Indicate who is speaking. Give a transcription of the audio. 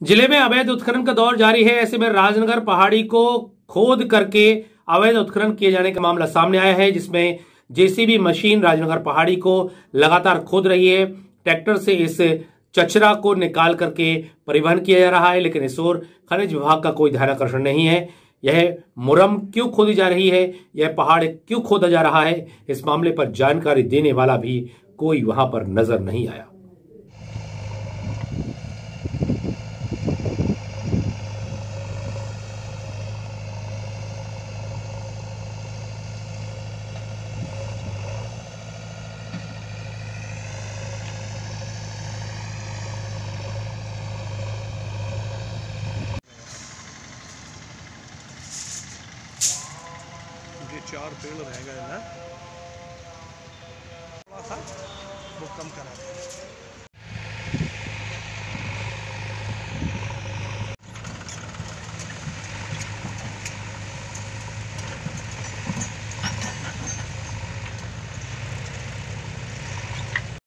Speaker 1: ज़िले में अवैध उत्खनन का दौर जारी है। ऐसे में राजनगर पहाड़ी को खोद करके अवैध उत्खनन किए जाने का मामला सामने आया है, जिसमें जेसीबी मशीन राजनगर पहाड़ी को लगातार खोद रही है। ट्रैक्टर से इस चचरा को निकाल करके परिवहन किया जा रहा है, लेकिन इस ओर खनिज विभाग का कोई ध्यान आकर्षण नहीं है। यह मुरम क्यों खोदी जा रही है? यह पहाड़ क्यों खोदा जा रहा है? इस मामले पर जानकारी देने वाला भी कोई वहाँ पर नज़र नहीं आया।
Speaker 2: चार पेड़ रह गए ना। थोड़ा सा वो कम करा।